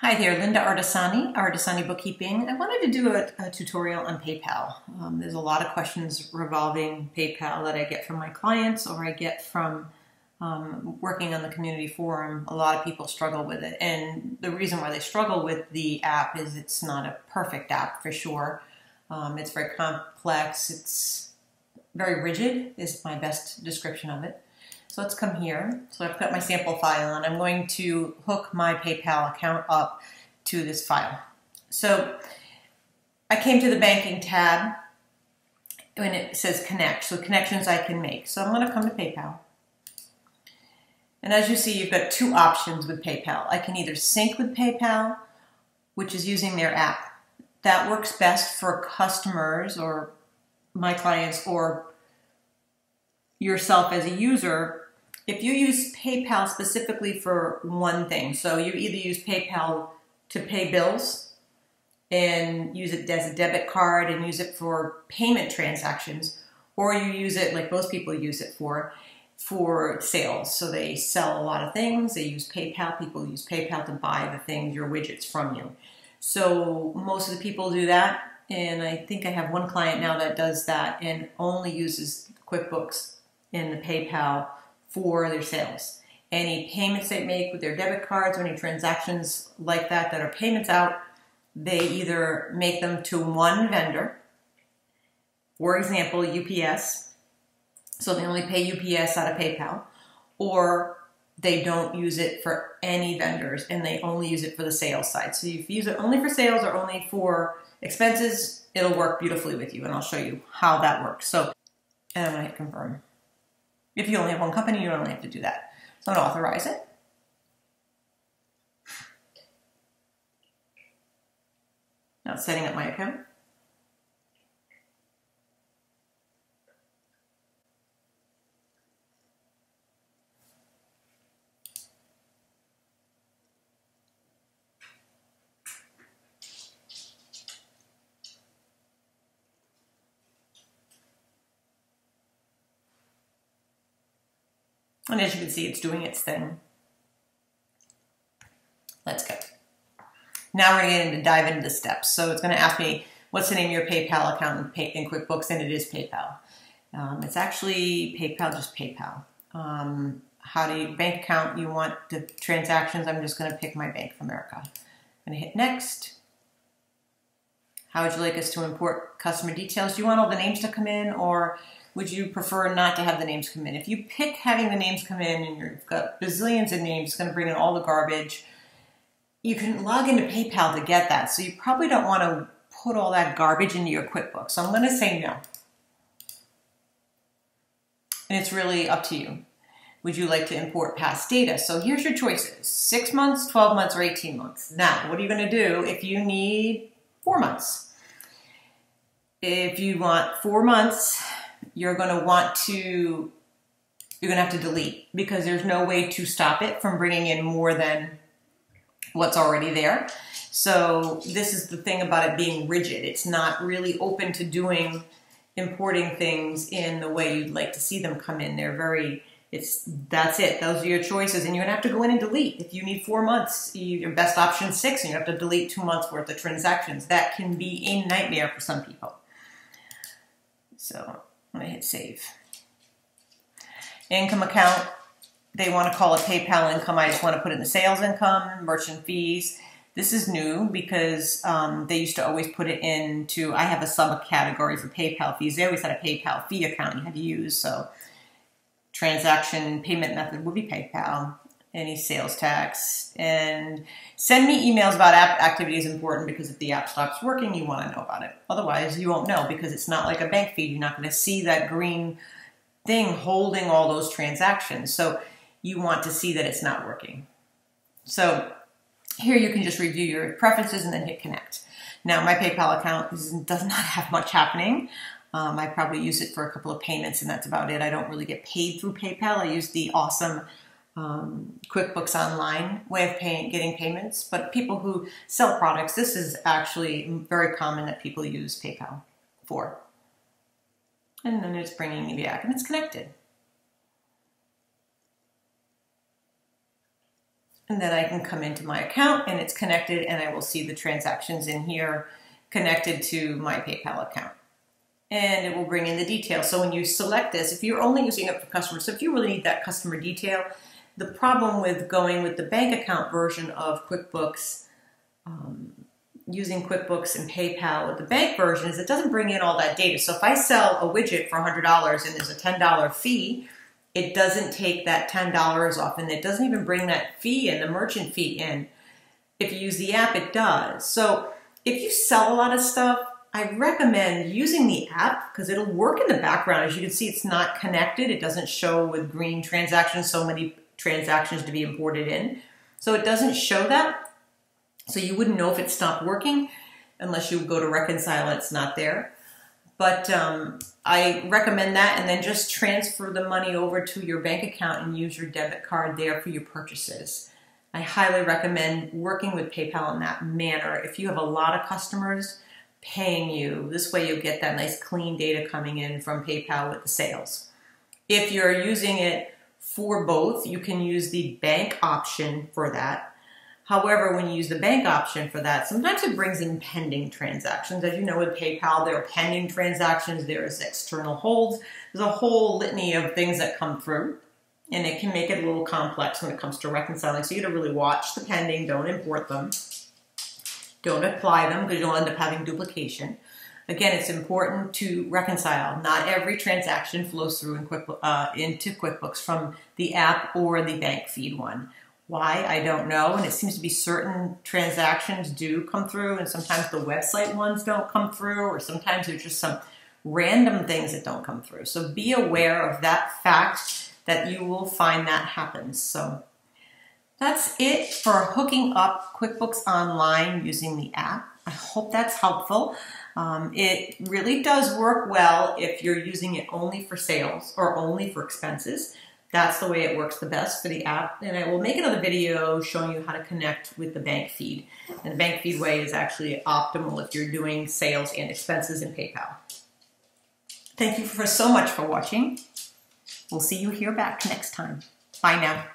Hi there, Linda Artesani, Artesani Bookkeeping. I wanted to do a, a tutorial on PayPal. Um, there's a lot of questions revolving PayPal that I get from my clients or I get from um, working on the community forum. A lot of people struggle with it. And the reason why they struggle with the app is it's not a perfect app for sure. Um, it's very complex. It's very rigid is my best description of it. So let's come here. So I've got my sample file and I'm going to hook my PayPal account up to this file. So I came to the banking tab when it says connect, so connections I can make. So I'm going to come to PayPal. And as you see, you've got two options with PayPal. I can either sync with PayPal, which is using their app. That works best for customers or my clients or yourself as a user if you use PayPal specifically for one thing, so you either use PayPal to pay bills and use it as a debit card and use it for payment transactions, or you use it like most people use it for for sales. So they sell a lot of things. They use PayPal. People use PayPal to buy the things, your widgets from you. So most of the people do that. And I think I have one client now that does that and only uses QuickBooks in the PayPal for their sales. Any payments they make with their debit cards or any transactions like that that are payments out, they either make them to one vendor, for example, UPS, so they only pay UPS out of PayPal, or they don't use it for any vendors and they only use it for the sales side. So if you use it only for sales or only for expenses, it'll work beautifully with you and I'll show you how that works. So, and I'm gonna hit confirm. If you only have one company, you only have to do that. So I'm going to authorize it. Now setting up my account. And as you can see, it's doing its thing. Let's go. Now we're going to dive into the steps. So it's going to ask me, what's the name of your PayPal account in, in QuickBooks? And it is PayPal. Um, it's actually PayPal, just PayPal. Um, how do you, bank account, you want the transactions. I'm just going to pick my Bank of America. I'm going to hit next. How would you like us to import customer details? Do you want all the names to come in or would you prefer not to have the names come in? If you pick having the names come in and you've got bazillions of names, it's going to bring in all the garbage. You can log into PayPal to get that. So you probably don't want to put all that garbage into your QuickBooks. So I'm going to say no. And it's really up to you. Would you like to import past data? So here's your choices. Six months, 12 months, or 18 months. Now, what are you going to do if you need four months? If you want four months, you're going to want to you're going to have to delete because there's no way to stop it from bringing in more than what's already there. So this is the thing about it being rigid. It's not really open to doing importing things in the way you'd like to see them come in. They're very it's that's it. Those are your choices, and you're gonna have to go in and delete. If you need four months, your best option six, and you have to delete two months worth of transactions. That can be a nightmare for some people. So I'm gonna hit save. Income account, they wanna call it PayPal income. I just wanna put in the sales income, merchant fees. This is new because um, they used to always put it into, I have a subcategory for PayPal fees. They always had a PayPal fee account you had to use. So transaction payment method would be PayPal any sales tax, and send me emails about app activity is important because if the app stops working, you want to know about it. Otherwise, you won't know because it's not like a bank feed. You're not going to see that green thing holding all those transactions. So you want to see that it's not working. So here you can just review your preferences and then hit connect. Now my PayPal account does not have much happening. Um, I probably use it for a couple of payments and that's about it. I don't really get paid through PayPal. I use the awesome um, QuickBooks Online way of paying, getting payments. But people who sell products, this is actually very common that people use PayPal for. And then it's bringing me back and it's connected. And then I can come into my account and it's connected and I will see the transactions in here connected to my PayPal account. And it will bring in the details. So when you select this, if you're only using it for customers, so if you really need that customer detail, the problem with going with the bank account version of QuickBooks, um, using QuickBooks and PayPal with the bank version is it doesn't bring in all that data. So if I sell a widget for $100 and there's a $10 fee, it doesn't take that $10 off and it doesn't even bring that fee in, the merchant fee in. If you use the app, it does. So if you sell a lot of stuff, I recommend using the app because it'll work in the background. As you can see, it's not connected. It doesn't show with green transactions, so many transactions to be imported in. So it doesn't show that. So you wouldn't know if it stopped working unless you go to reconcile it's not there. But um, I recommend that and then just transfer the money over to your bank account and use your debit card there for your purchases. I highly recommend working with PayPal in that manner. If you have a lot of customers paying you, this way you'll get that nice clean data coming in from PayPal with the sales. If you're using it for both, you can use the bank option for that. However, when you use the bank option for that, sometimes it brings in pending transactions. As you know, with PayPal, there are pending transactions, there's external holds, there's a whole litany of things that come through, and it can make it a little complex when it comes to reconciling. So you got to really watch the pending, don't import them, don't apply them because you'll end up having duplication. Again, it's important to reconcile. Not every transaction flows through in Quick, uh, into QuickBooks from the app or the bank feed one. Why? I don't know. And it seems to be certain transactions do come through, and sometimes the website ones don't come through, or sometimes there's just some random things that don't come through. So be aware of that fact that you will find that happens. So that's it for hooking up QuickBooks Online using the app. I hope that's helpful. Um, it really does work well if you're using it only for sales or only for expenses that's the way it works the best for the app. And I will make another video showing you how to connect with the bank feed. And the bank feed way is actually optimal if you're doing sales and expenses in PayPal. Thank you for so much for watching. We'll see you here back next time. Bye now.